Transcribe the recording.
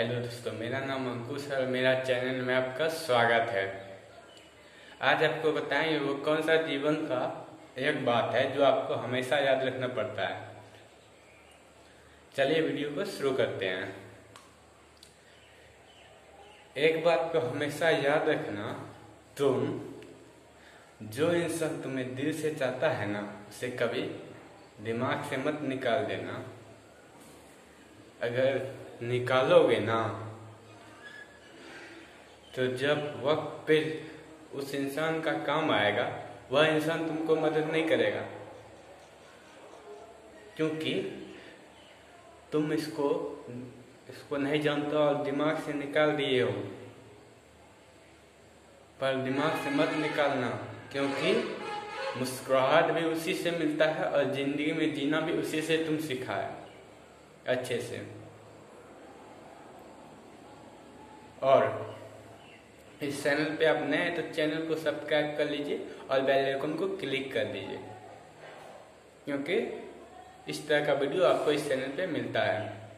Hello दोस्तों, मेरा नाम अंकुश है और मेरा चैनल में आपका स्वागत है। आज आपको बताएँगे वो कौन सा जीवन का एक बात है जो आपको हमेशा याद रखना पड़ता है? चलिए वीडियो को शुरू करते हैं। एक बात को हमेशा याद रखना, तुम जो इंसान तुम्हें दिल से चाहता है ना, उसे कभी दिमाग से मत निकाल देना। अगर निकालोगे ना तो जब वक्त पे उस इंसान का काम आएगा, वह इंसान तुमको मदद नहीं करेगा। क्योंकि तुम इसको इसको नहीं जानते और दिमाग से निकाल दिए हो। पर दिमाग से मत निकालना, क्योंकि मुस्कुराहट भी उसी से मिलता है और ज़िंदगी में जीना भी उसी से तुम सीखा है अच्छे से। और इस चैनल पे आप नए हैं तो चैनल को सब्सक्राइब कर लीजिए और बेल आइकन को क्लिक कर दीजिए। क्योंकि इस तरह का वीडियो आपको इस चैनल पे मिलता है।